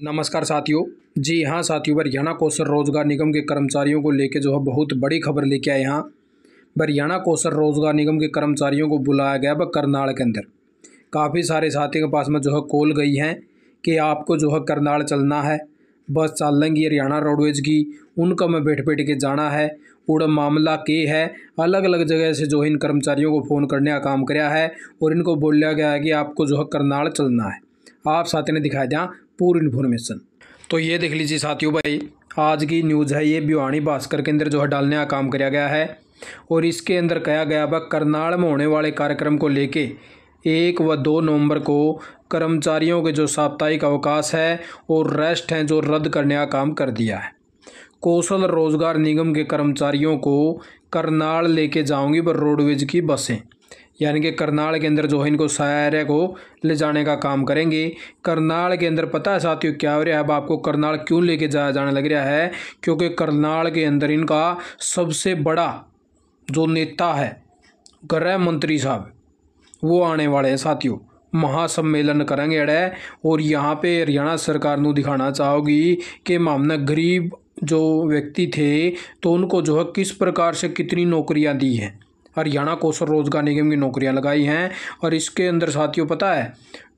नमस्कार साथियों। जी हाँ साथियों हरियाणा कौशल रोज़गार निगम के कर्मचारियों को लेकर जो है बहुत बड़ी खबर लेके आए यहाँ हरियाणा कौशल रोज़गार निगम के कर्मचारियों को बुलाया गया वह करनाल के अंदर। काफ़ी सारे साथियों के पास में जो है कॉल गई हैं कि आपको जो है करनाल चलना है। बस चल लेंगी हरियाणा रोडवेज़ की, उनका मैं बैठ बैठ के जाना है। पूरा मामला के है अलग अलग जगह से जो है इन कर्मचारियों को फ़ोन करने का काम कराया है और इनको बोला गया है कि आपको जो है करनाल चलना है। आप साथी ने दिखाया दिया पूरी इन्फॉर्मेशन तो ये देख लीजिए साथियों भाई, आज की न्यूज़ है ये भिवानी भास्कर के अंदर जो है डालने का काम किया गया है और इसके अंदर कहा गया वह करनाल में होने वाले कार्यक्रम को लेके एक व दो नवंबर को कर्मचारियों के जो साप्ताहिक अवकाश है और रेस्ट हैं जो रद्द करने का काम कर दिया है। कौशल रोज़गार निगम के कर्मचारियों को करनाल लेके जाऊँगी पर रोडवेज़ की बसें। यानी कि करनाल के अंदर जो है इनको सायरे को ले जाने का काम करेंगे। करनाल के अंदर पता है साथियों क्या हो रहा है? अब आपको करनाल क्यों लेके जाया जाने लग रहा है? क्योंकि करनाल के अंदर इनका सबसे बड़ा जो नेता है, गृह मंत्री साहब, वो आने वाले हैं साथियों। महासम्मेलन करेंगे अड़े। और यहाँ पे हरियाणा सरकार ਨੂੰ दिखाना चाहोगी कि हमने गरीब जो व्यक्ति थे तो उनको जो है किस प्रकार से कितनी नौकरियाँ दी हैं? हरियाणा कौशल रोज़गार निगम की नौकरियाँ लगाई हैं और इसके अंदर साथियों, पता है,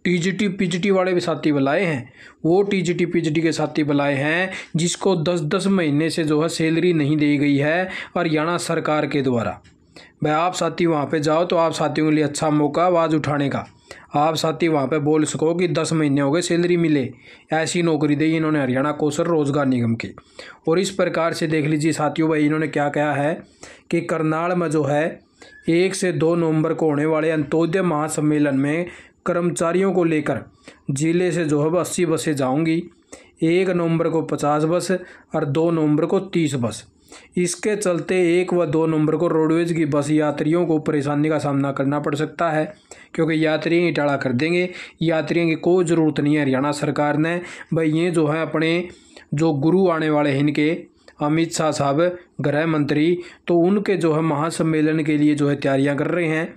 टीजीटी, पीजीटी वाले भी साथी बुलाए हैं। वो टीजीटी, पीजीटी के साथी बुलाए हैं, जिसको दस दस महीने से जो है सैलरी नहीं दी गई है हरियाणा सरकार के द्वारा। भाई, आप साथी वहाँ पे जाओ तो आप साथियों के लिए अच्छा मौका आवाज़ उठाने का। आप साथी वहाँ पे बोल सको कि दस महीने हो गए सैलरी मिले। ऐसी नौकरी दी इन्होंने हरियाणा कौशल रोज़गार निगम की। और इस प्रकार से देख लीजिए साथियों, भाई, इन्होंने क्या कहा है कि करनाल में जो है एक से दो नवंबर को होने वाले अंत्योदय महासम्मेलन में कर्मचारियों को लेकर ज़िले से जो है अस्सी बसें जाऊँगी। एक नवंबर को पचास बस और दो नवंबर को तीस बस। इसके चलते एक व दो नंबर को रोडवेज़ की बस यात्रियों को परेशानी का सामना करना पड़ सकता है, क्योंकि यात्री ही टाड़ा कर देंगे। यात्रियों की कोई ज़रूरत नहीं है। हरियाणा सरकार ने भाई ये जो है अपने जो गुरु आने वाले हैं इनके अमित शाह साहब, गृह मंत्री तो उनके जो है महासम्मेलन के लिए जो है तैयारियाँ कर रहे हैं।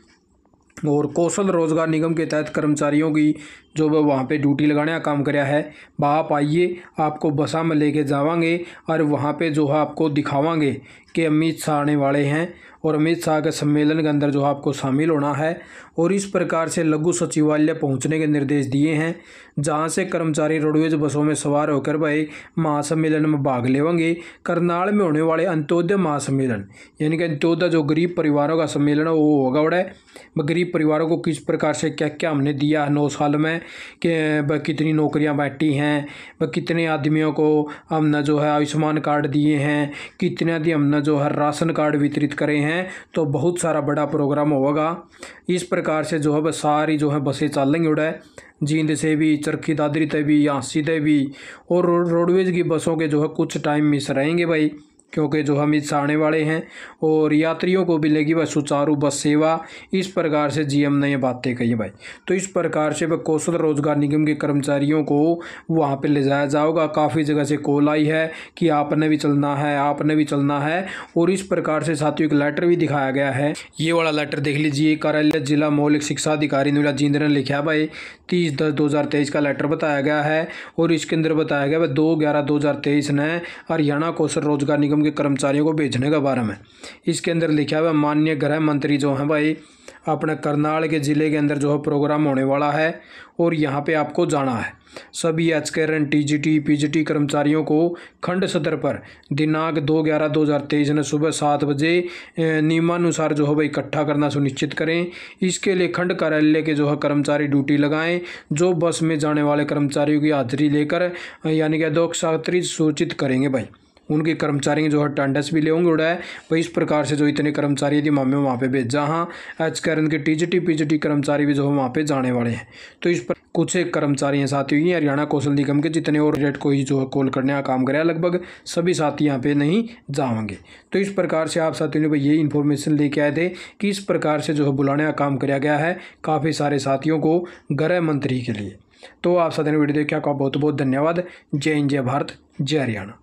और कौशल रोज़गार निगम के तहत कर्मचारियों की जो वह वहाँ पे ड्यूटी लगाने का काम कराया है। वह आप आइए, आपको बसा में लेके जावांगे और वहाँ पे जो है आपको दिखावांगे कि अमित शाह आने वाले हैं। और अमित शाह के सम्मेलन के अंदर जो आपको शामिल होना है और इस प्रकार से लघु सचिवालय पहुँचने के निर्देश दिए हैं, जहाँ से कर्मचारी रोडवेज़ बसों में सवार होकर भाई महासम्मेलन में भाग लेंगे। करनाल में होने वाले अंत्योदय महासम्मेलन, यानी कि अंत्योदय जो गरीब परिवारों का सम्मेलन है, वो होगा बड़ा। गरीब परिवारों को किस प्रकार से क्या क्या हमने दिया है नौ साल में? कि कितनी नौकरियाँ बैठी हैं? वह कितने आदमियों को हमने जो है आयुष्मान कार्ड दिए हैं? कितने आदमी हमने जो है राशन कार्ड वितरित करे हैं? तो बहुत सारा बड़ा प्रोग्राम होगा। इस प्रकार से जो है वह सारी जो है बसें चलेंगी उड़े जींद से भी, चरखी दादरी तय भी यासी सीधे भी, और रोडवेज़ की बसों के जो है कुछ टाइम मिस रहेंगे भाई। क्योंकि जो हम इस आने वाले हैं और यात्रियों को भी लेगी वह सुचारू बस सेवा, इस प्रकार से जीएम ने ये बातें कही भाई। तो इस प्रकार से वह कौशल रोज़गार निगम के कर्मचारियों को वहाँ पे ले जाया जाओगा। काफ़ी जगह से कॉल आई है कि आपने भी चलना है, आपने भी चलना है और इस प्रकार से साथियों एक लेटर भी दिखाया गया है। ये वाला लेटर देख लीजिए, कार्यालय जिला मौलिक शिक्षा अधिकारी नीला जिंद्र ने लिखा भाई। तीस दस दो हज़ार तेईस का लेटर बताया गया है और इसके अंदर बताया गया भाई दो ग्यारह दो हज़ार तेईस ने हरियाणा कौशल रोज़गार निगम निगम के कर्मचारियों को भेजने के बारे में। इसके अंदर लिखा हुआ माननीय गृह मंत्री जो हैं भाई, अपने करनाल के ज़िले के अंदर जो है प्रोग्राम होने वाला है और यहाँ पे आपको जाना है। सभी एच के एन टी कर्मचारियों को खंड सदर पर दिनांक दो ग्यारह दो हज़ार तेईस ने सुबह सात बजे नियमानुसार जो है भाई इकट्ठा करना सुनिश्चित करें। इसके लिए खंड कार्यालय के जो है कर्मचारी ड्यूटी लगाएँ, जो बस में जाने वाले कर्मचारियों की हाजिरी लेकर, यानी कि दो सूचित करेंगे भाई। उनके कर्मचारी जो है अटेंडेंस भी ले होंगे उड़ा है। वही इस प्रकार से जो इतने कर्मचारी यदि मामे वहाँ पे भेजा हाँ एच टी जी टी कर्मचारी भी जो है, वहाँ पे जाने वाले हैं। तो इस पर कुछ एक कर्मचारी हैं, साथी हुई हरियाणा कौशल निगम के, जितने और रेट को ही जो है कॉल करने का काम करे, लगभग सभी साथी यहाँ पे नहीं जाएँगे। तो इस प्रकार से आप साथियों ने भाई ये इन्फॉर्मेशन लेके आए थे कि इस प्रकार से जो है बुलाने का काम कराया गया है काफ़ी सारे साथियों को गृह मंत्री के लिए। तो आप साथियों वीडियो देखा, आपका बहुत बहुत धन्यवाद। जय हिंद, जय भारत, जय हरियाणा।